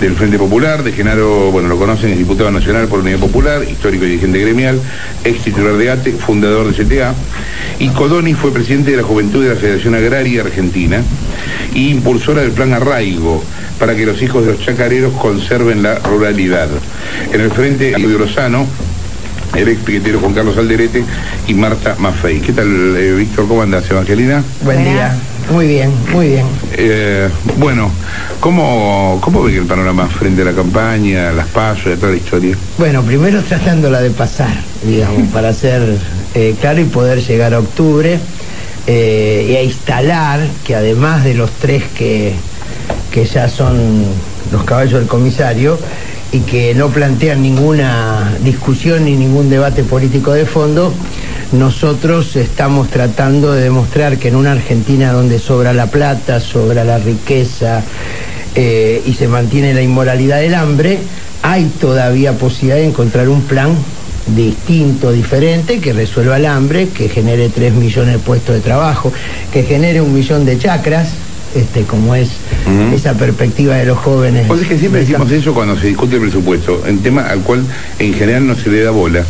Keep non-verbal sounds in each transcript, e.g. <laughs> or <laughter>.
del Frente Popular, de Genaro, bueno, lo conocen, es diputado nacional por Unidad Popular, histórico y dirigente gremial, ex titular de ATE, fundador de CTA, y Codoni fue presidente de la Juventud de la Federación Agraria Argentina y impulsora del Plan Arraigo para que los hijos de los chacareros conserven la ruralidad. En el Frente, Claudio Lozano, el ex piquetero Juan Carlos Alderete y Marta Maffei. ¿Qué tal, eh, Víctor? ¿Cómo andas, Evangelina? Buen día. Muy bien, muy bien. Eh, bueno, ¿cómo, ¿cómo ve el panorama frente a la campaña, las pasos toda la historia? Bueno, primero tratándola de pasar, digamos, <laughs> para ser eh, claro y poder llegar a octubre eh, y a instalar que además de los tres que, que ya son los caballos del comisario y que no plantean ninguna discusión ni ningún debate político de fondo, nosotros estamos tratando de demostrar que en una Argentina donde sobra la plata, sobra la riqueza eh, y se mantiene la inmoralidad del hambre, hay todavía posibilidad de encontrar un plan distinto, diferente, que resuelva el hambre, que genere 3 millones de puestos de trabajo, que genere un millón de chacras, este, como es esa perspectiva de los jóvenes. Pues es que siempre decimos eso cuando se discute el presupuesto, un tema al cual en general no se le da bola.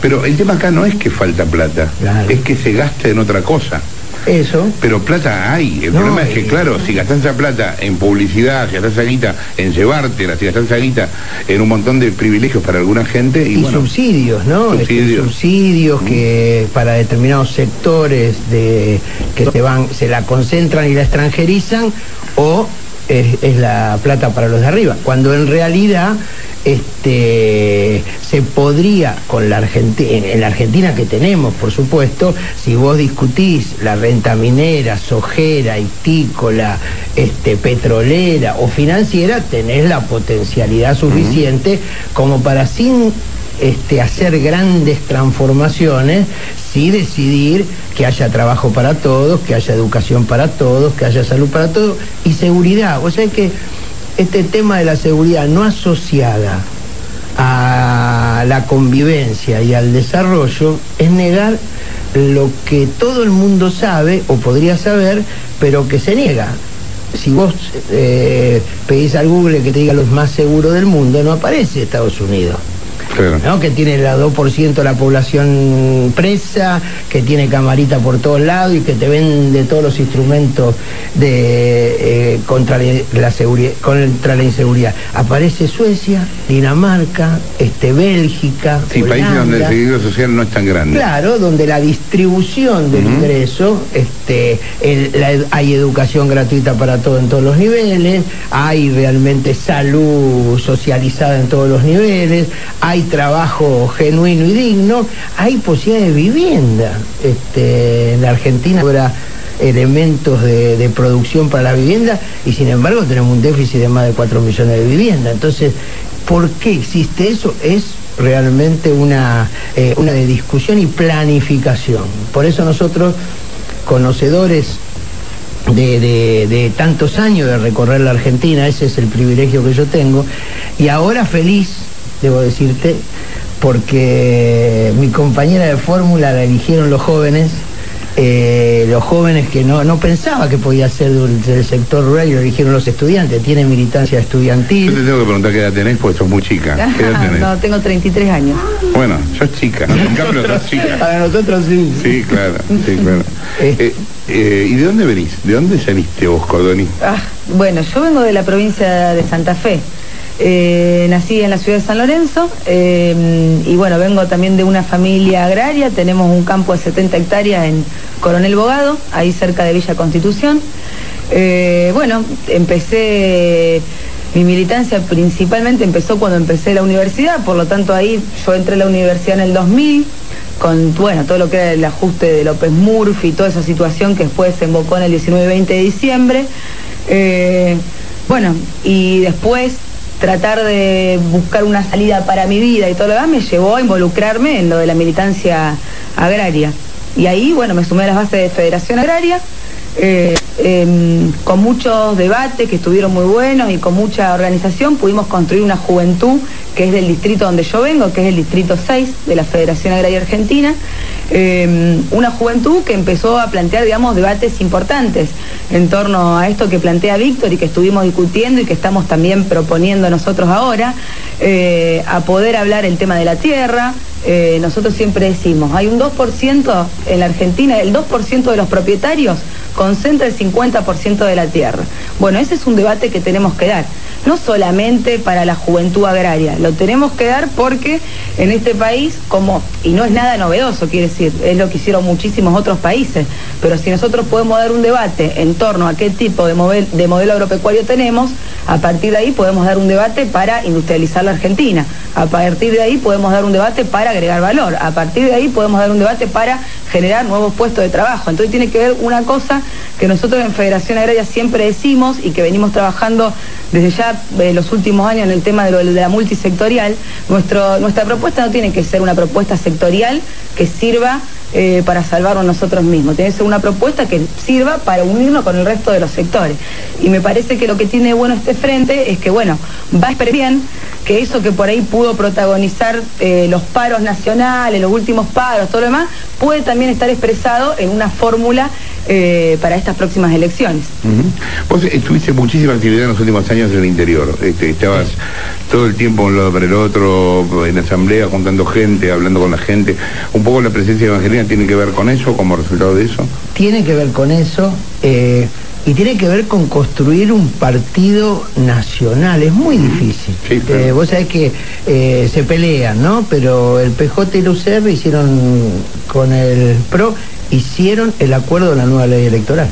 Pero el tema acá no es que falta plata, es que se gasta en otra cosa. Eso. Pero plata hay. El problema es que, claro, si gastas esa plata en publicidad, si gastas esa guita en llevártela, si gastas esa guita en un montón de privilegios para alguna gente. Y, subsidios, ¿no? Subsidios. subsidios que para determinados sectores de que se van, se la concentran y la extranjerizan, o es la plata para los de arriba. Cuando en realidad este, se podría, con la Argentina, en la Argentina que tenemos, por supuesto, si vos discutís la renta minera, sojera, hitícola, este, petrolera o financiera, tenés la potencialidad suficiente como para sin este, hacer grandes transformaciones, sí decidir que haya trabajo para todos, que haya educación para todos, que haya salud para todos y seguridad. O sea que este tema de la seguridad no asociada a la convivencia y al desarrollo es negar lo que todo el mundo sabe o podría saber, pero que se niega. Si vos eh, pedís al Google que te diga los más seguros del mundo, no aparece Estados Unidos que tiene el 2% de la población presa, que tiene camarita por todos lados y que te vende todos los instrumentos de, eh, contra, la seguridad, contra la inseguridad. Aparece Suecia, Dinamarca, este, Bélgica. Sí, países donde el seguridad social no es tan grande. Claro, donde la distribución del ingreso, este, hay educación gratuita para todo en todos los niveles, hay realmente salud socializada en todos los niveles, hay trabajo genuino y digno, hay posibilidad de vivienda. Este, en la Argentina habrá elementos de, producción para la vivienda y sin embargo tenemos un déficit de más de 4 millones de viviendas. Entonces, ¿por qué existe eso? Es realmente una, eh, una discusión y planificación. Por eso nosotros, conocedores de, tantos años de recorrer la Argentina, ese es el privilegio que yo tengo, y ahora feliz debo decirte, porque mi compañera de fórmula la eligieron los jóvenes, eh, los jóvenes que no, no pensaba que podía ser del, sector rural y lo eligieron los estudiantes, tiene militancia estudiantil. Yo te tengo que preguntar qué edad tenés, pues sos muy chica. ¿Qué edad <laughs> tenés? No, tengo 33 años. Bueno, sos chica, ¿no? En cambio, sos <laughs> chica. Para nosotros sí. Sí, claro, sí, claro. Eh, eh, ¿Y de dónde venís? ¿De dónde saliste vos, Cordoni? Ah, bueno, yo vengo de la provincia de Santa Fe. Eh, nací en la ciudad de San Lorenzo eh, y bueno, vengo también de una familia agraria, tenemos un campo de 70 hectáreas en Coronel Bogado, ahí cerca de Villa Constitución. Eh, bueno, empecé, mi militancia principalmente empezó cuando empecé la universidad, por lo tanto ahí yo entré a la universidad en el 2000, con bueno, todo lo que era el ajuste de López Murphy, toda esa situación que después se embocó en el 19 y 20 de diciembre. bueno, y después tratar de buscar una salida para mi vida y todo lo demás me llevó a involucrarme en lo de la militancia agraria. Y ahí, bueno, me sumé a las bases de Federación Agraria, eh, em, con muchos debates que estuvieron muy buenos y con mucha organización pudimos construir una juventud que es del distrito donde yo vengo, que es el distrito 6 de la Federación Agraria Argentina, eh, una juventud que empezó a plantear, digamos, debates importantes en torno a esto que plantea Víctor y que estuvimos discutiendo y que estamos también proponiendo nosotros ahora, eh, a poder hablar el tema de la tierra. Eh, nosotros siempre decimos, hay un 2% en la Argentina, el 2% de los propietarios concentra el 50% de la tierra. Bueno, ese es un debate que tenemos que dar no solamente para la juventud agraria, lo tenemos que dar porque en este país, como, y no es nada novedoso, quiere decir, es lo que hicieron muchísimos otros países, pero si nosotros podemos dar un debate en torno a qué tipo de, de modelo agropecuario tenemos, a partir de ahí podemos dar un debate para industrializar la Argentina, a partir de ahí podemos dar un debate para agregar valor, a partir de ahí podemos dar un debate para generar nuevos puestos de trabajo. Entonces tiene que ver una cosa que nosotros en Federación Agraria siempre decimos y que venimos trabajando desde ya eh, los últimos años en el tema de, lo, de la multisectorial, nuestro, nuestra propuesta no tiene que ser una propuesta sectorial que sirva eh, para salvarnos nosotros mismos. Tiene que ser una propuesta que sirva para unirnos con el resto de los sectores. Y me parece que lo que tiene bueno este frente es que, bueno, va a esperar bien que eso que por ahí pudo protagonizar eh, los paros nacionales, los últimos paros, todo lo demás, puede también estar expresado en una fórmula eh, para estas próximas elecciones. Vos tuviste muchísima actividad en los últimos años en el interior. Este, estabas todo el tiempo un lado para el otro, en asamblea, juntando gente, hablando con la gente. ¿Un poco la presencia de Tiene que ver con eso, como resultado de eso? Tiene que ver con eso. Eh, y tiene que ver con construir un partido nacional. Es muy difícil. Eh, vos sabés que se pelean, ¿no? Pero el PJ y el UCR hicieron con el PRO hicieron el acuerdo de la nueva ley electoral.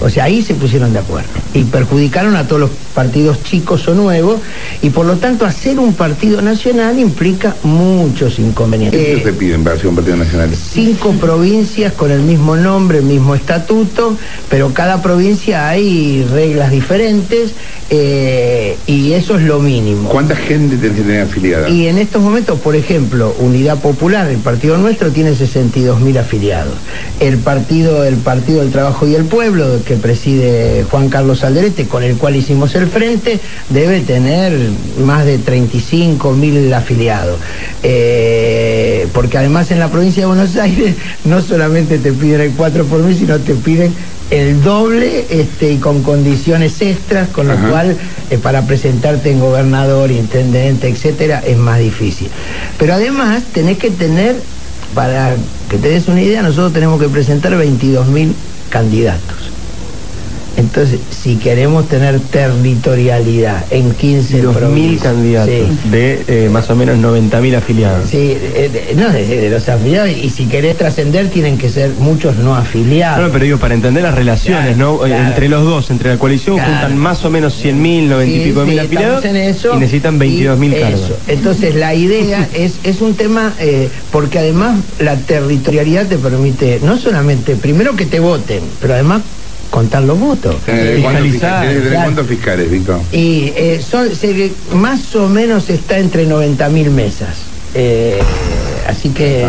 O sea, ahí se pusieron de acuerdo y perjudicaron a todos los partidos chicos o nuevos y por lo tanto hacer un partido nacional implica muchos inconvenientes. ¿Qué se piden para hacer un partido nacional? Cinco provincias con el mismo nombre, el mismo estatuto, pero cada provincia hay reglas diferentes eh, y eso es lo mínimo. ¿Cuánta gente tiene que tener afiliada? Y en estos momentos, por ejemplo, Unidad Popular, el partido nuestro, tiene 62 mil afiliados. El partido, el partido del Trabajo y el Pueblo, que preside Juan Carlos Alderete, con el cual hicimos el frente, debe tener más de 35 mil afiliados. Eh, porque además en la provincia de Buenos Aires <laughs> no solamente te piden el 4 por mil, sino te piden el doble este, y con condiciones extras, con lo cual eh, para presentarte en gobernador, intendente, etcétera, es más difícil. Pero además tenés que tener, para que te des una idea, nosotros tenemos que presentar 22 mil candidatos. Entonces, si queremos tener territorialidad en 15 2.000 candidatos de eh, más o menos 90.000 afiliados. Sí, eh, no, de, los afiliados, y si querés trascender tienen que ser muchos no afiliados. No, pero digo, para entender las relaciones, ¿no? Entre los dos, entre la coalición, juntan más o menos 100.000, 90 y pico mil afiliados y necesitan 22.000 cargos. Entonces, la idea <laughs> es, es un tema, eh, porque además la territorialidad te permite, no solamente, primero que te voten, pero además contar los votos. ¿Cuántos fiscales, Víctor? Y eh, son, más o menos está entre 90 mil mesas. Eh, así que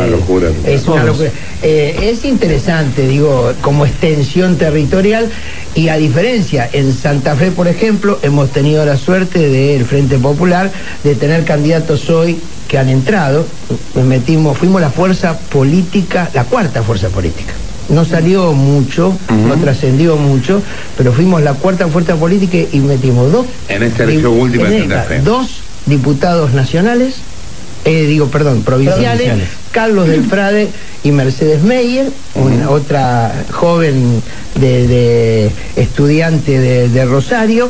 es una locura. Eh, es interesante, digo, como extensión territorial y a diferencia, en Santa Fe, por ejemplo, hemos tenido la suerte del Frente Popular de tener candidatos hoy que han entrado, metimos, fuimos la fuerza política, la cuarta fuerza política no salió mucho, no trascendió mucho, pero fuimos la cuarta fuerza política y metimos dos. En esta elección última Dos diputados nacionales, eh, digo, perdón, provinciales, Carlos del Frade y Mercedes Meyer, una, otra joven de, estudiante de, Rosario,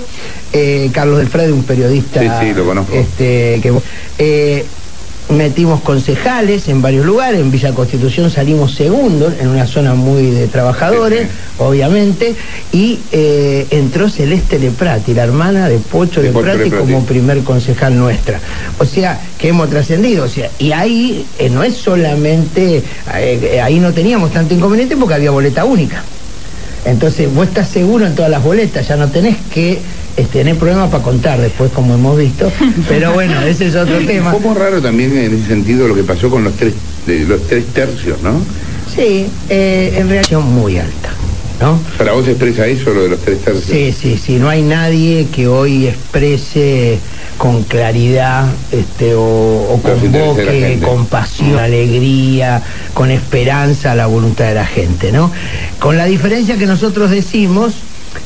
eh, Carlos del Frade, un periodista. Sí, sí, lo conozco. Este, que, eh, metimos concejales en varios lugares, en Villa Constitución salimos segundos, en una zona muy de trabajadores, obviamente, y eh, entró Celeste Leprati, la hermana de Pocho de Leprati, como primer concejal nuestra. O sea, que hemos trascendido, o sea, y ahí eh, no es solamente, eh, ahí no teníamos tanto inconveniente porque había boleta única. Entonces, vos estás seguro en todas las boletas, ya no tenés que tener problemas para contar después, como hemos visto. <laughs> Pero bueno, ese es otro tema. Un poco raro también en ese sentido lo que pasó con los tres, los tres tercios, ¿no? Sí, eh, en realidad muy alta. ¿No? ¿Para vos expresa eso, lo de los tres tercios? Sí, sí, sí, no hay nadie que hoy exprese con claridad este, o, con boque, con pasión, alegría, con esperanza la voluntad de la gente, ¿no? Con la diferencia que nosotros decimos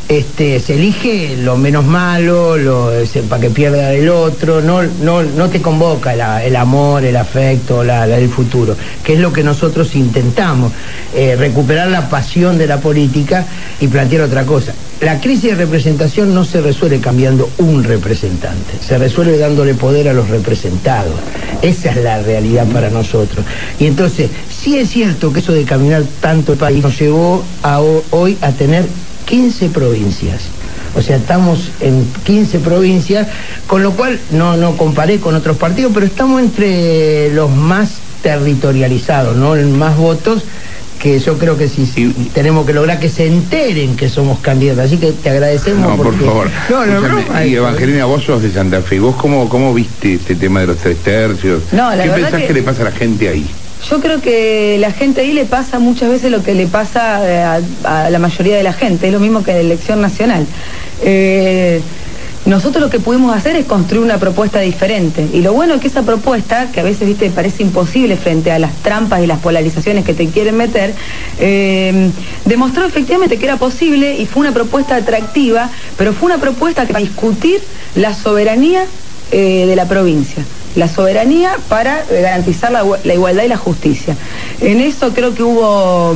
este, se elige lo menos malo, lo, para que pierda el otro, no, te convoca el amor, el afecto, el futuro, que es lo que nosotros intentamos, eh, recuperar la pasión de la política y plantear otra cosa. La crisis de representación no se resuelve cambiando un representante, se resuelve dándole poder a los representados. Esa es la realidad para nosotros. Y entonces, sí es cierto que eso de caminar tanto el país nos llevó a, hoy a tener 15 provincias. O sea, estamos en 15 provincias, con lo cual no, no comparé con otros partidos, pero estamos entre los más territorializados, ¿no? Más votos que yo creo que sí, sí, tenemos que lograr que se enteren que somos candidatos. Así que te agradecemos. No, por favor. No, no, y Evangelina, vos sos de Santa Fe. ¿Vos cómo, cómo viste este tema de los tres tercios? No, ¿Qué pensás que le pasa a la gente ahí? Yo creo que la gente ahí le pasa muchas veces lo que le pasa eh, a, la mayoría de la gente, es lo mismo que en la elección nacional. Eh, nosotros lo que pudimos hacer es construir una propuesta diferente. Y lo bueno es que esa propuesta, que a veces viste parece imposible frente a las trampas y las polarizaciones que te quieren meter, eh, demostró efectivamente que era posible y fue una propuesta atractiva, pero fue una propuesta que discutir la soberanía de la provincia la soberanía para garantizar la, igualdad y la justicia. En eso creo que hubo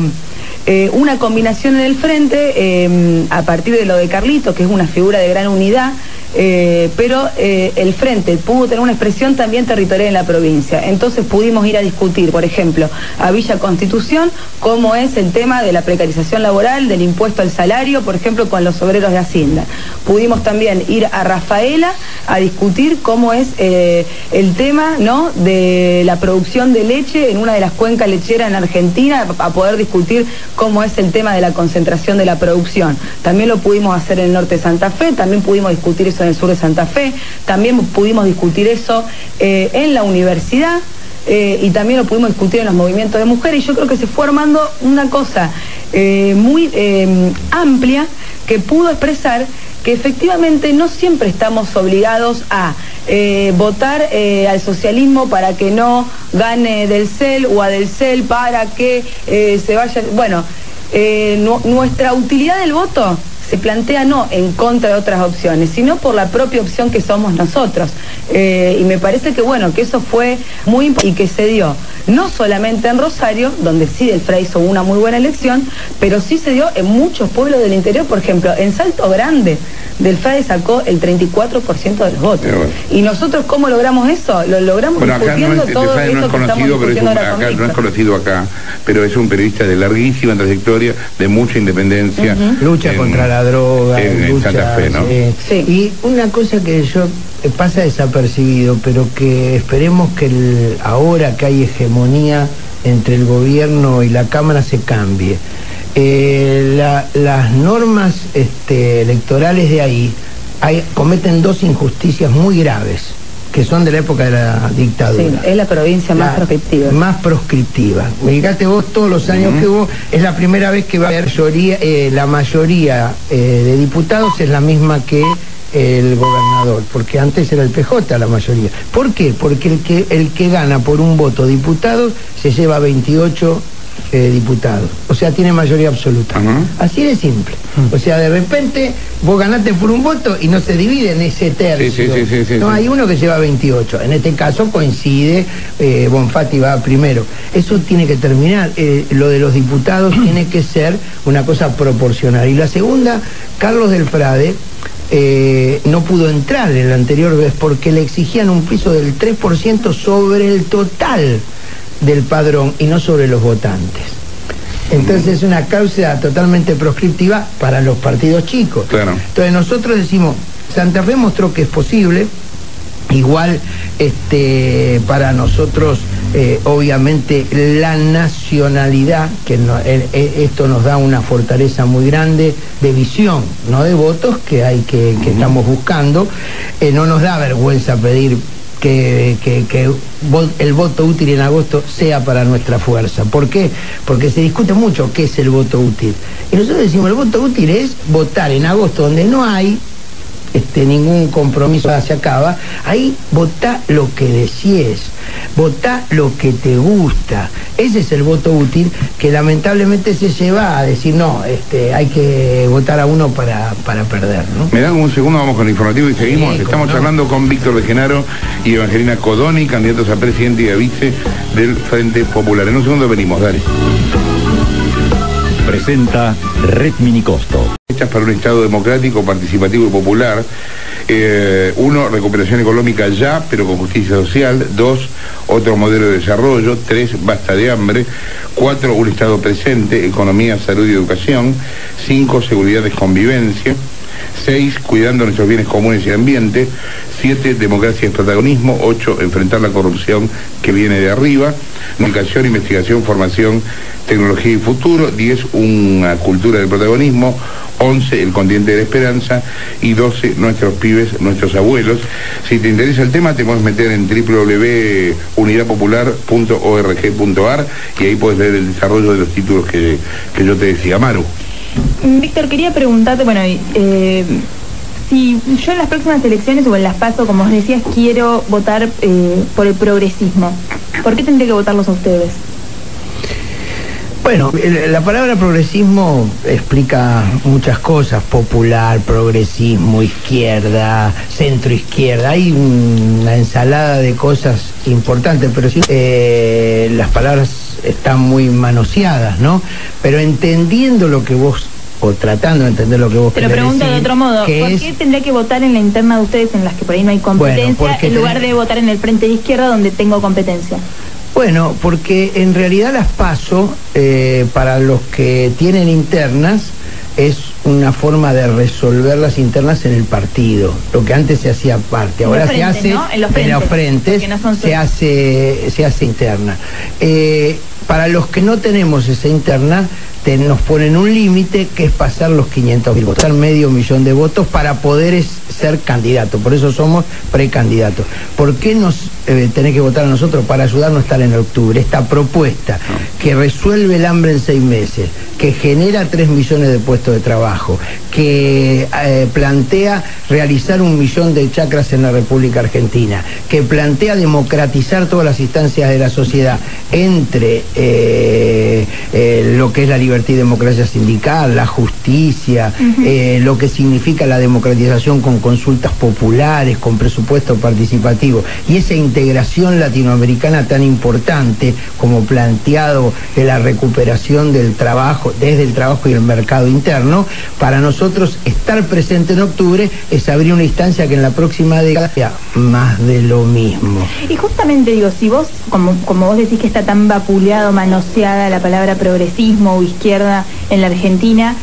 eh, una combinación en el frente eh, a partir de lo de Carlito, que es una figura de gran unidad, eh, pero eh, el frente pudo tener una expresión también territorial en la provincia. Entonces pudimos ir a discutir, por ejemplo, a Villa Constitución, cómo es el tema de la precarización laboral, del impuesto al salario, por ejemplo, con los obreros de Hacienda. Pudimos también ir a Rafaela a discutir cómo es eh, el tema ¿no? de la producción de leche en una de las cuencas lecheras en Argentina, a poder discutir cómo es el tema de la concentración de la producción. También lo pudimos hacer en el norte de Santa Fe, también pudimos discutir eso en el sur de Santa Fe, también pudimos discutir eso eh, en la universidad. Eh, y también lo pudimos discutir en los movimientos de mujeres y yo creo que se fue armando una cosa eh, muy amplia que pudo expresar que efectivamente no siempre estamos obligados a votar al socialismo para que no gane del CEL o a del CEL para que se vaya... Bueno, nuestra utilidad del voto se plantea no en contra de otras opciones, sino por la propia opción que somos nosotros. Eh, y me parece que bueno, que eso fue muy importante y que se dio no solamente en Rosario, donde sí del Frey hizo una muy buena elección, pero sí se dio en muchos pueblos del interior, por ejemplo, en Salto Grande, del FAE sacó el 34% de los votos. ¿Y nosotros cómo logramos eso? Lo logramos bueno, acá no es, todo eso no es conocido, pero es acá, no es conocido acá, pero es un periodista de larguísima trayectoria, de mucha independencia. Lucha contra la droga. En, Santa Fe, ¿no? sí. Y una cosa que yo eh, pasa desapercibido, pero que esperemos que ahora que hay hegemonía entre el gobierno y la Cámara se cambie. Eh, las normas este, electorales de ahí cometen dos injusticias muy graves que son de la época de la dictadura. Sí, es la provincia más proscriptiva. Más proscriptiva. Fíjate vos todos los años que hubo, es la primera vez que va a haber mayoría, eh, la mayoría de diputados es la misma que el gobernador, porque antes era el PJ la mayoría. ¿Por qué? Porque el que, el que gana por un voto diputado se lleva 28 eh, diputados. O sea, tiene mayoría absoluta. Así de simple. O sea, de repente vos ganaste por un voto y no se divide en ese tercio. no, hay uno que lleva 28. En este caso coincide, eh, Bonfatti va primero. Eso tiene que terminar. Eh, lo de los diputados <clears throat> tiene que ser una cosa proporcional. Y la segunda, Carlos del Frade eh, no pudo entrar en la anterior vez porque le exigían un piso del 3% sobre el total del padrón y no sobre los votantes. Entonces es una causa totalmente proscriptiva para los partidos chicos. Entonces nosotros decimos, Santa Fe mostró que es posible, igual este, para nosotros eh, obviamente la nacionalidad, que eh, eh, esto nos da una fortaleza muy grande de visión, no de votos que hay que, estamos buscando, no nos da vergüenza pedir que, el voto útil en agosto sea para nuestra fuerza. ¿Por qué? Porque se discute mucho qué es el voto útil. Y nosotros decimos, el voto útil es votar en agosto donde no hay este, ningún compromiso se acaba, ahí votá lo que decíes, votá lo que te gusta. Ese es el voto útil que lamentablemente se lleva a decir, no, este, hay que votar a uno para, para perder. ¿no? Me dan un segundo, vamos con el informativo y seguimos. Estamos hablando con Víctor de Genaro y Evangelina Codoni, candidatos a presidente y a vice del Frente Popular. En un segundo venimos, dale. Presenta Red Minicosto. Hechas para un Estado democrático, participativo y popular. Eh, uno, recuperación económica ya, pero con justicia social. Dos, otro modelo de desarrollo. Tres, basta de hambre. Cuatro, un Estado presente, economía, salud y educación. Cinco, seguridad y convivencia. Seis, cuidando nuestros bienes comunes y ambiente. Siete, democracia y protagonismo. Ocho, enfrentar la corrupción que viene de arriba. Comunicación, investigación, formación tecnología y futuro, 10 una cultura del protagonismo, 11 el continente de la esperanza y 12 nuestros pibes, nuestros abuelos. Si te interesa el tema te puedes meter en www.unidadpopular.org.ar y ahí puedes ver el desarrollo de los títulos que, yo te decía. Maru. Víctor, quería preguntarte, bueno, eh, si yo en las próximas elecciones o en las paso, como os decías, quiero votar eh, por el progresismo, ¿por qué tendré que votarlos a ustedes? Bueno, la palabra progresismo explica muchas cosas, popular, progresismo, izquierda, centro izquierda, hay una ensalada de cosas importantes, pero sí, eh, las palabras están muy manoseadas, ¿no? Pero entendiendo lo que vos o tratando de entender lo que vos Te lo pregunto de otro modo, ¿por qué tendría que votar en la interna de ustedes en las que por ahí no hay competencia en lugar de votar en el frente de izquierda donde tengo competencia? Bueno, porque en realidad las paso, eh, para los que tienen internas, es una forma de resolver las internas en el partido, lo que antes se hacía parte, ahora se hace en los frentes, se hace se hace interna. Eh, para los que no tenemos esa interna, nos ponen un límite que es pasar los 500 mil votos, medio millón de votos para poder ser candidato. Por eso somos precandidatos. ¿Por qué nos eh, tenés que votar a nosotros para ayudarnos a estar en octubre? Esta propuesta que resuelve el hambre en seis meses, que genera 3 millones de puestos de trabajo, que eh, plantea realizar un millón de chacras en la República Argentina, que plantea democratizar todas las instancias de la sociedad entre eh, lo que es la libertad y democracia sindical, la justicia, eh, lo que significa la democratización con consultas populares, con presupuesto participativo y esa integración latinoamericana tan importante como planteado de la recuperación del trabajo, desde el trabajo y el mercado interno, para nosotros estar presente en octubre es abrir una instancia que en la próxima década sea más de lo mismo. Y justamente digo, si vos, como, como vos decís que está tan vapuleado, manoseada la palabra progresismo o izquierda, en la Argentina.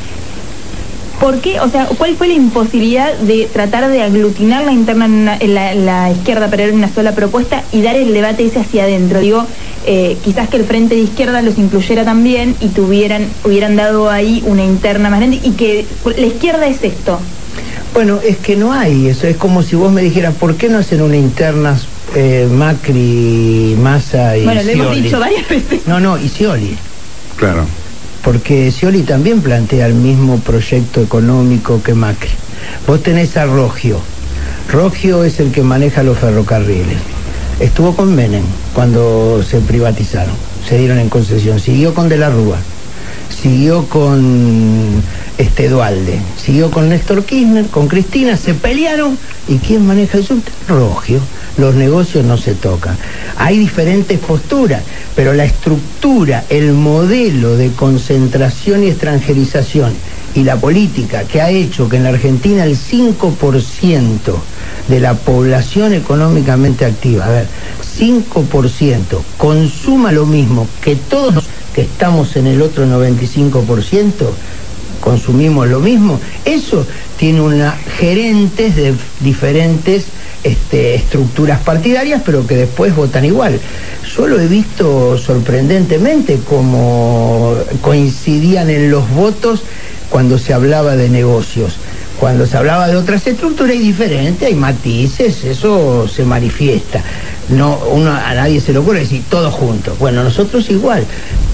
¿Por qué? O sea, ¿cuál fue la imposibilidad de tratar de aglutinar la interna en, la, izquierda para ver una sola propuesta y dar el debate ese hacia adentro? Digo, eh, quizás que el frente de izquierda los incluyera también y tuvieran, hubieran dado ahí una interna más grande y que la izquierda es esto. Bueno, es que no hay eso. Es como si vos me dijeras, ¿por qué no hacen una interna eh, Macri, Massa y Bueno, lo hemos dicho varias veces. No, no, y Scioli. Claro porque Scioli también plantea el mismo proyecto económico que Macri. Vos tenés a Rogio. Rogio es el que maneja los ferrocarriles. Estuvo con Menem cuando se privatizaron, se dieron en concesión. Siguió con De la Rúa, siguió con este Dualde, siguió con Néstor Kirchner, con Cristina, se pelearon. ¿Y quién maneja el subte? Rogio los negocios no se tocan. Hay diferentes posturas, pero la estructura, el modelo de concentración y extranjerización y la política que ha hecho que en la Argentina el 5% de la población económicamente activa, a ver, 5% consuma lo mismo que todos que estamos en el otro 95%, consumimos lo mismo, eso tiene una gerentes de diferentes este, estructuras partidarias, pero que después votan igual. Yo lo he visto sorprendentemente como coincidían en los votos cuando se hablaba de negocios. Cuando se hablaba de otras estructuras hay diferentes, hay matices, eso se manifiesta. No, uno, a nadie se le ocurre decir todos juntos. Bueno, nosotros igual,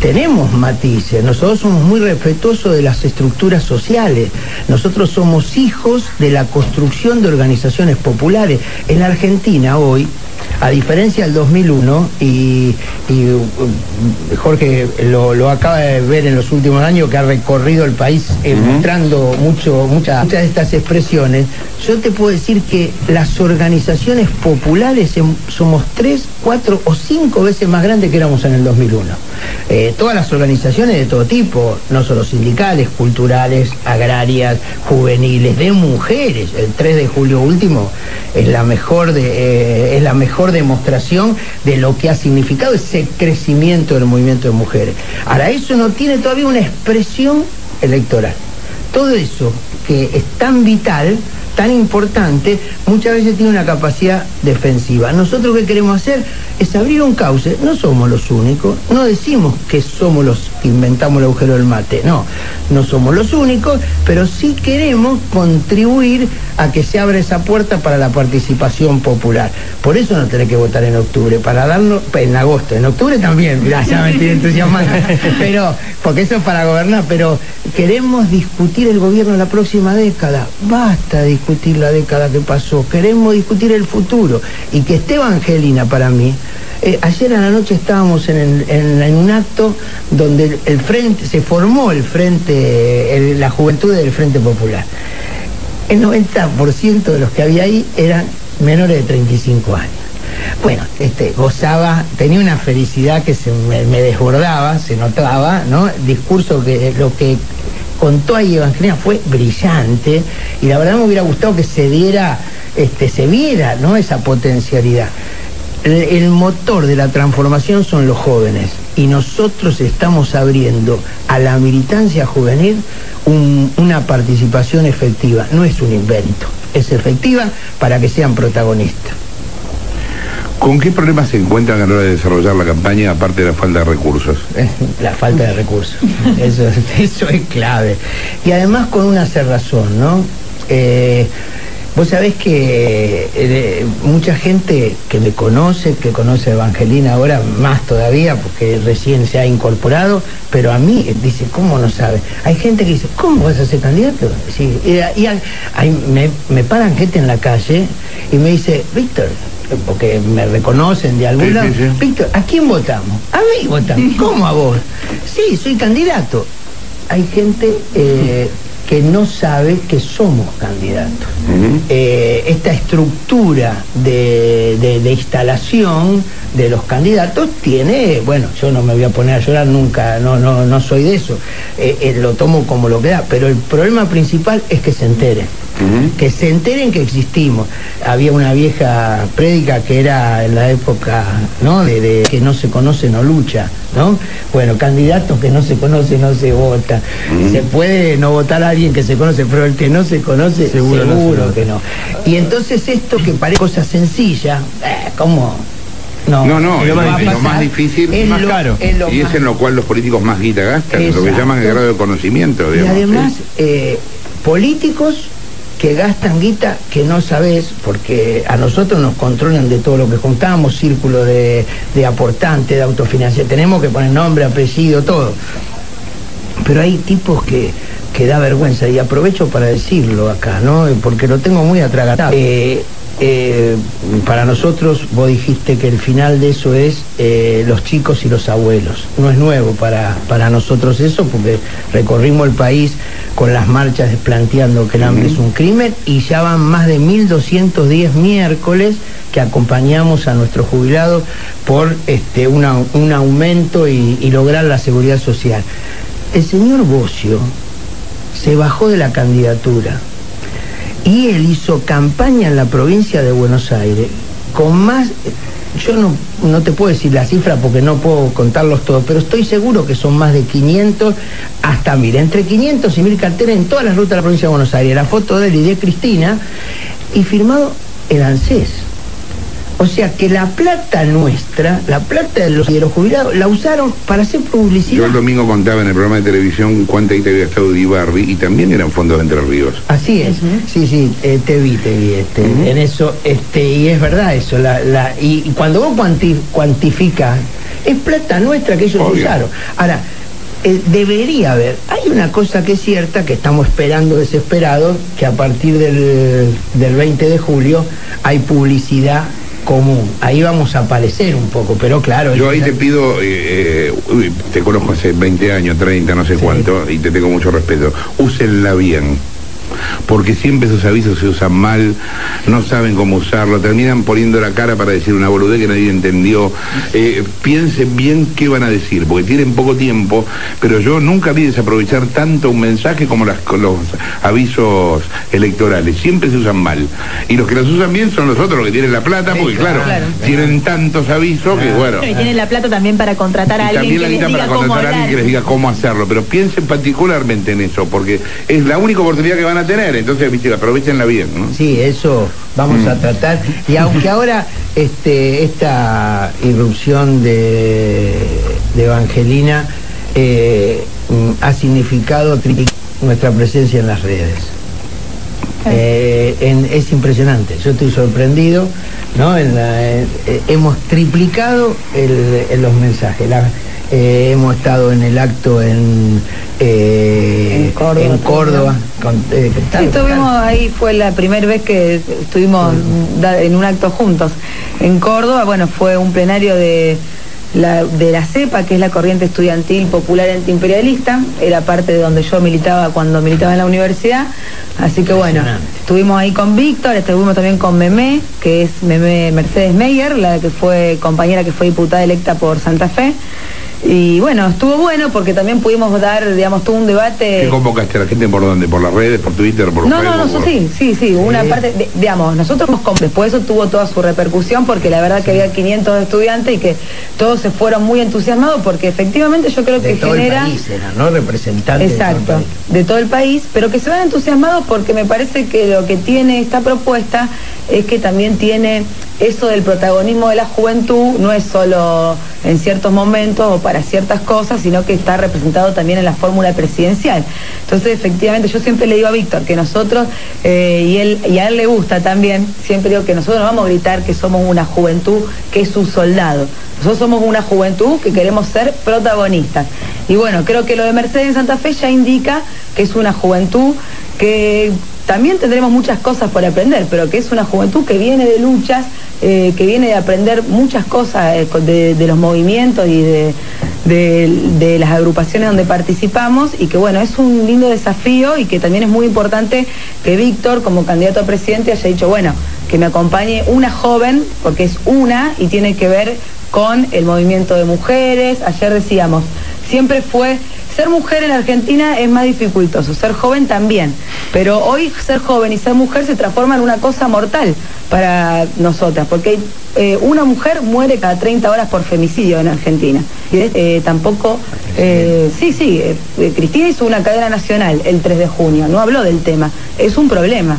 tenemos matices, nosotros somos muy respetuosos de las estructuras sociales, nosotros somos hijos de la construcción de organizaciones populares. En la Argentina hoy a diferencia del 2001, y, uh, Jorge lo, acaba de ver en los últimos años, que ha recorrido el país eh, mostrando mucho, muchas, muchas de estas expresiones, yo te puedo decir que las organizaciones populares somos tres, cuatro o cinco veces más grandes que éramos en el 2001. Eh, todas las organizaciones de todo tipo, no solo sindicales, culturales, agrarias, juveniles, de mujeres. El 3 de julio último es la mejor, de, eh, es la mejor demostración de lo que ha significado ese crecimiento del movimiento de mujeres. Ahora, eso no tiene todavía una expresión electoral. Todo eso que es tan vital, tan importante, muchas veces tiene una capacidad defensiva. Nosotros qué queremos hacer es abrir un cauce. No somos los únicos, no decimos que somos los que inventamos el agujero del mate, no, no somos los únicos, pero sí queremos contribuir a que se abra esa puerta para la participación popular. Por eso no tenés que votar en octubre, para darnos, en agosto, en octubre también, ya me estoy entusiasmando, <laughs> pero, porque eso es para gobernar, pero queremos discutir el gobierno en la próxima década, basta discutir la década que pasó, queremos discutir el futuro, y que esté Evangelina para mí, eh, ayer a la noche estábamos en, un acto donde el, frente, se formó el frente, la juventud del Frente Popular. El 90% de los que había ahí eran menores de 35 años. Bueno, este, gozaba, tenía una felicidad que se me, desbordaba, se notaba, ¿no? Discurso que lo que contó ahí Evangelina fue brillante y la verdad me hubiera gustado que se diera, este, se viera, ¿no? Esa potencialidad el motor de la transformación son los jóvenes y nosotros estamos abriendo a la militancia juvenil una participación efectiva. No es un invento, es efectiva para que sean protagonistas. ¿Con qué problemas se encuentran a la hora de desarrollar la campaña, aparte de la falta de recursos? <laughs> La falta de recursos, eso, <laughs> eso es clave. Y además con una cerrazón, ¿no? Eh, Vos sabés que eh, mucha gente que me conoce, que conoce a Evangelina ahora, más todavía, porque recién se ha incorporado, pero a mí dice, ¿cómo no sabe? Hay gente que dice, ¿cómo vas a ser candidato? Sí, y, me, paran gente en la calle y me dice, Víctor, porque me reconocen de algún lado, Víctor, ¿a quién votamos? A mí votamos. <laughs> ¿Cómo a vos? Sí, soy candidato. Hay gente eh, que no sabe que somos candidatos. Eh, esta estructura de, instalación de los candidatos tiene, bueno, yo no me voy a poner a llorar nunca, no, no, no soy de eso, eh, eh, lo tomo como lo que da, pero el problema principal es que se enteren que se enteren que existimos. Había una vieja prédica que era en la época, ¿no? De, que no se conoce no lucha, ¿no? Bueno, candidatos que no se conoce no se vota. Se puede no votar a alguien que se conoce, pero el que no se conoce seguro, que no. Y entonces esto que parece cosa sencilla, eh, ¿cómo? No, no, no lo, más, difícil es más caro. y es en lo cual los políticos más guita gastan, lo que llaman el grado de conocimiento. y además, eh, políticos que gastan guita que no sabes, porque a nosotros nos controlan de todo lo que juntamos, círculo de, de aportantes, de autofinanciación, tenemos que poner nombre, apellido, todo. Pero hay tipos que, que da vergüenza, y aprovecho para decirlo acá, ¿no? Porque lo tengo muy atragatado. Eh, eh, para nosotros, vos dijiste que el final de eso es eh, los chicos y los abuelos. No es nuevo para, para nosotros eso, porque recorrimos el país con las marchas planteando que el hambre es un crimen y ya van más de 1.210 miércoles que acompañamos a nuestros jubilados por este, un aumento y, y lograr la seguridad social. El señor Bocio se bajó de la candidatura y él hizo campaña en la provincia de Buenos Aires con más, yo no, no te puedo decir la cifra porque no puedo contarlos todos, pero estoy seguro que son más de 500, hasta, mira, entre 500 y 1000 carteles en todas las rutas de la provincia de Buenos Aires. La foto de él y de Cristina, y firmado el ANSES. O sea que la plata nuestra, la plata de los jubilados, la usaron para hacer publicidad. Yo el domingo contaba en el programa de televisión cuánta guita había estado de Ibarri y también eran fondos de Entre Ríos. Así es, sí, sí, eh, te vi, te vi, este, en eso, este, y es verdad eso, la, la, y, cuando vos cuantificas, es plata nuestra que ellos usaron. Ahora, eh, debería haber. Hay una cosa que es cierta, que estamos esperando desesperados, que a partir del, del 20 de julio hay publicidad común. Ahí vamos a aparecer un poco, pero claro. Yo ahí te pido, eh, eh, te conozco hace 20 años, 30, no sé cuánto, y te tengo mucho respeto. Úsenla bien porque siempre esos avisos se usan mal, no saben cómo usarlo, terminan poniendo la cara para decir una boludez que nadie entendió. Eh, piensen bien qué van a decir, porque tienen poco tiempo, pero yo nunca vi desaprovechar tanto un mensaje como las, los avisos electorales, siempre se usan mal. Y los que los usan bien son los otros, los que tienen la plata, porque claro, tienen tantos avisos que bueno. Y tienen la plata también para contratar a alguien. También la para contratar a alguien que les diga cómo hacerlo, pero piensen particularmente en eso, porque es la única oportunidad que van a tener, entonces, viste, aprovechenla bien, ¿no? Sí, eso vamos a mm. tratar. Y aunque ahora este, esta irrupción de, Evangelina eh, mm, ha significado nuestra presencia en las redes. Eh, es impresionante, yo estoy sorprendido, ¿no? Eh, hemos triplicado en los mensajes. Eh, hemos estado en el acto en, eh, en Córdoba. Eh, estuvimos ahí, fue la primera vez que estuvimos en un acto juntos. En Córdoba, bueno, fue un plenario de la, de la CEPA, que es la Corriente Estudiantil Popular Antiimperialista, era parte de donde yo militaba cuando militaba en la universidad, así que bueno, estuvimos ahí con Víctor, estuvimos también con Memé, que es Memé Mercedes Meyer, la que fue compañera que fue diputada electa por Santa Fe, y bueno, estuvo bueno porque también pudimos dar, digamos, todo un debate. ¿Qué convocaste a la gente por dónde? ¿Por las redes, por Twitter, por No, no, no, sí, sí, sí, una parte, digamos, nosotros nos después eso tuvo toda su repercusión porque la verdad que había 500 estudiantes y que todos se fueron muy entusiasmados porque efectivamente yo creo que de todo genera... El país era, ¿no? Representantes Exacto, de todo el país, pero que se van entusiasmados porque me parece que lo que tiene esta propuesta es que también tiene eso del protagonismo de la juventud, no es solo en ciertos momentos o para ciertas cosas, sino que está representado también en la fórmula presidencial. Entonces, efectivamente, yo siempre le digo a Víctor que nosotros, eh, y, él, y a él le gusta también, siempre digo que nosotros no vamos a gritar que somos una juventud que es un soldado. Nosotros somos una juventud que queremos ser protagonistas. Y bueno, creo que lo de Mercedes en Santa Fe ya indica que es una juventud que también tendremos muchas cosas por aprender, pero que es una juventud que viene de luchas, eh, que viene de aprender muchas cosas eh, de, los movimientos y de, las agrupaciones donde participamos y que bueno, es un lindo desafío y que también es muy importante que Víctor como candidato a presidente haya dicho, bueno, que me acompañe una joven, porque es una y tiene que ver con el movimiento de mujeres, ayer decíamos, siempre fue ser mujer en Argentina es más dificultoso, ser joven también, pero hoy ser joven y ser mujer se transforma en una cosa mortal para nosotras, porque eh, una mujer muere cada 30 horas por femicidio en Argentina. Eh, tampoco, eh, sí, sí, Cristina hizo una cadena nacional el 3 de junio, no habló del tema, es un problema.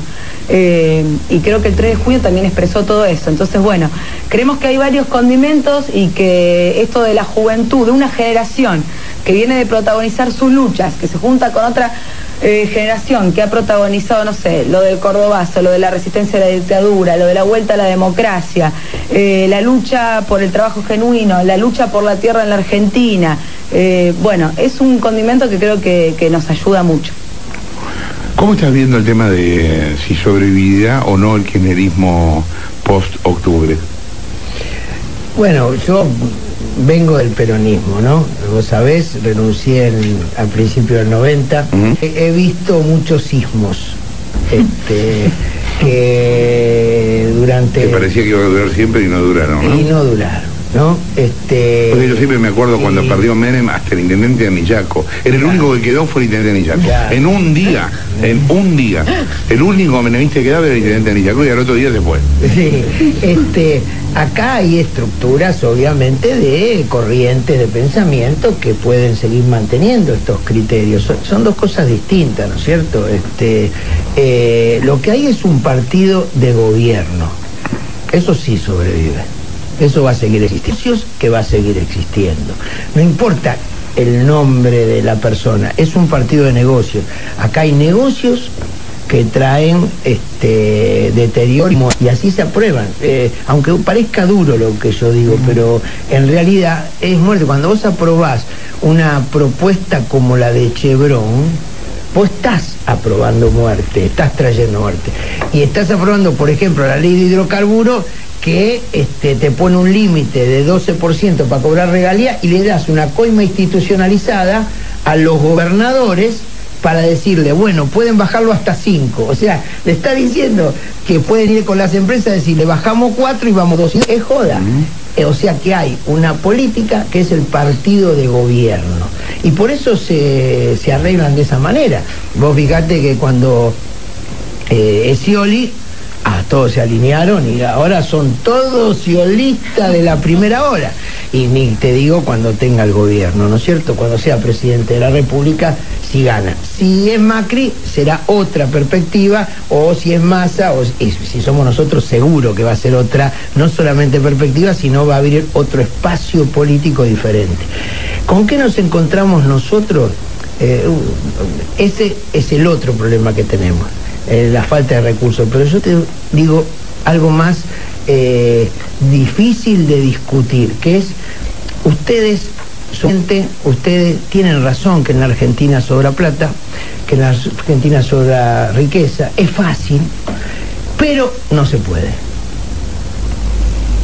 y creo que el 3 de junio también expresó todo eso. Entonces, bueno, creemos que hay varios condimentos y que esto de la juventud, de una generación que viene de protagonizar sus luchas, que se junta con otra eh, generación que ha protagonizado, no sé, lo del Cordobazo, lo de la resistencia a la dictadura, lo de la vuelta a la democracia, eh, la lucha por el trabajo genuino, la lucha por la tierra en la Argentina. Eh, bueno, es un condimento que creo que, que nos ayuda mucho. ¿Cómo estás viendo el tema de si sobrevivirá o no el kirchnerismo post-octubre? Bueno, yo vengo del peronismo, ¿no? Vos sabés, renuncié al principio del 90. he, visto muchos sismos este, que durante... Que parecía que iba a durar siempre y no duraron, ¿no? Y no duraron. ¿No? Este, Porque yo siempre me acuerdo cuando perdió Menem hasta el intendente de Anillaco. Era el único que quedó fue el intendente de Anillaco. En un día, en un día. El único menemista que quedaba era el intendente de Anillaco y al otro día se fue. Sí, este, acá hay estructuras obviamente de corrientes de pensamiento que pueden seguir manteniendo estos criterios. Son, dos cosas distintas, ¿no es cierto? Este, eh, lo que hay es un partido de gobierno Eso sí sobrevive. Eso va a seguir existiendo. que va a seguir existiendo. No importa el nombre de la persona, es un partido de negocios. Acá hay negocios que traen este deterioro y así se aprueban. Eh, aunque parezca duro lo que yo digo, pero en realidad es muerte. Cuando vos aprobás una propuesta como la de Chevron, vos estás aprobando muerte, estás trayendo muerte. Y estás aprobando, por ejemplo, la ley de hidrocarburos que este, te pone un límite de 12% para cobrar regalía y le das una coima institucionalizada a los gobernadores para decirle, bueno, pueden bajarlo hasta 5. O sea, le está diciendo que pueden ir con las empresas y decirle, bajamos 4 y vamos 2. Es joda. O sea que hay una política que es el partido de gobierno. Y por eso se, arreglan de esa manera. Vos fíjate que cuando eh, Ah, todos se alinearon y ahora son todos ciolistas de la primera hora. Y ni te digo cuando tenga el gobierno, ¿no es cierto? Cuando sea presidente de la República, si gana. Si es Macri, será otra perspectiva, o si es Massa, o si somos nosotros, seguro que va a ser otra, no solamente perspectiva, sino va a abrir otro espacio político diferente. ¿Con qué nos encontramos nosotros? Eh, ese es el otro problema que tenemos. Eh, la falta de recursos. Pero yo te digo algo más eh, difícil de discutir, que es ustedes, ustedes tienen razón que en la Argentina sobra plata, que en la Argentina sobra riqueza, es fácil, pero no se puede.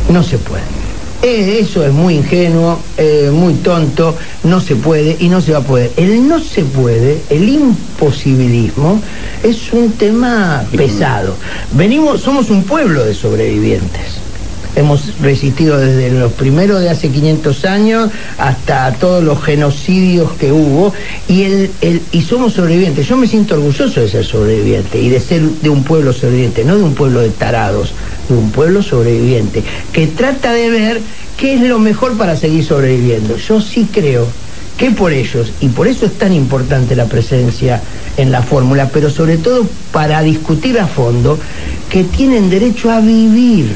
No se puede. Eh, eso es muy ingenuo, eh, muy tonto, no se puede y no se va a poder. El no se puede, el imposibilismo, es un tema pesado. Venimos, somos un pueblo de sobrevivientes. Hemos resistido desde los primeros de hace 500 años hasta todos los genocidios que hubo y, el, y somos sobrevivientes. Yo me siento orgulloso de ser sobreviviente y de ser de un pueblo sobreviviente, no de un pueblo de tarados, de un pueblo sobreviviente que trata de ver qué es lo mejor para seguir sobreviviendo. Yo sí creo que por ellos, y por eso es tan importante la presencia en la fórmula, pero sobre todo para discutir a fondo, que tienen derecho a vivir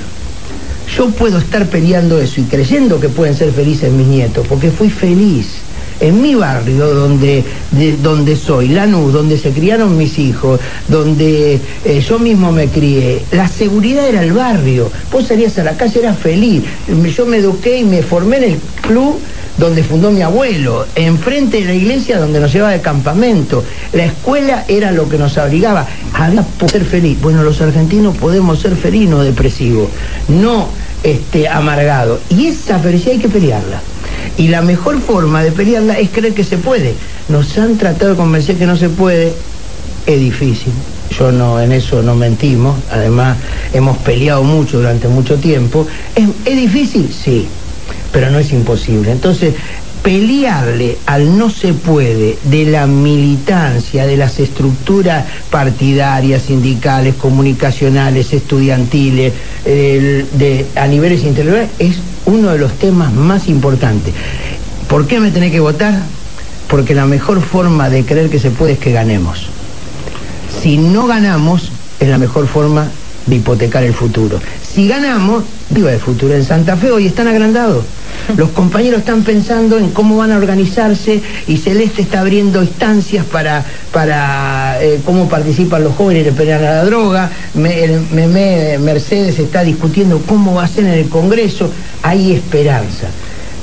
yo puedo estar peleando eso y creyendo que pueden ser felices mis nietos, porque fui feliz. En mi barrio, donde, donde soy, Lanús, donde se criaron mis hijos, donde eh, yo mismo me crié, la seguridad era el barrio. Vos salías a la calle, eras feliz. Yo me eduqué y me formé en el club donde fundó mi abuelo, enfrente de la iglesia donde nos llevaba de campamento. La escuela era lo que nos abrigaba. Había por ser feliz. Bueno, los argentinos podemos ser feliz, no depresivos, no este, amargados. Y esa felicidad hay que pelearla. Y la mejor forma de pelearla es creer que se puede. Nos han tratado de convencer que no se puede. Es difícil. Yo no, en eso no mentimos. Además, hemos peleado mucho durante mucho tiempo. es difícil? Sí pero no es imposible. Entonces, pelearle al no se puede de la militancia, de las estructuras partidarias, sindicales, comunicacionales, estudiantiles, a niveles intelectuales, es uno de los temas más importantes. ¿Por qué me tenés que votar? Porque la mejor forma de creer que se puede es que ganemos. Si no ganamos, es la mejor forma de hipotecar el futuro. Si ganamos, viva el futuro en Santa Fe, hoy están agrandados. Los compañeros están pensando en cómo van a organizarse y Celeste está abriendo instancias para, para eh, cómo participan los jóvenes en pelear a la droga. Mercedes está discutiendo cómo va a ser en el Congreso. Hay esperanza.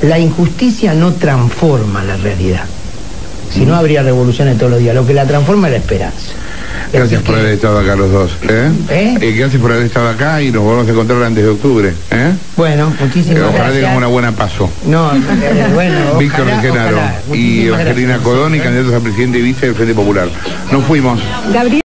La injusticia no transforma la realidad. Si no, habría revoluciones todos los días. Lo que la transforma es la esperanza. Gracias por haber estado acá los dos. ¿eh? ¿Eh? ¿Eh? gracias por haber estado acá y nos volvemos a encontrar antes de octubre. ¿eh? Bueno, muchísimas gracias. Ojalá tengamos una buena paso. No, bueno. <laughs> Víctor Regenaro y Evangelina Codón y candidatos a presidente y vice del Frente Popular. Nos fuimos. Gabriel.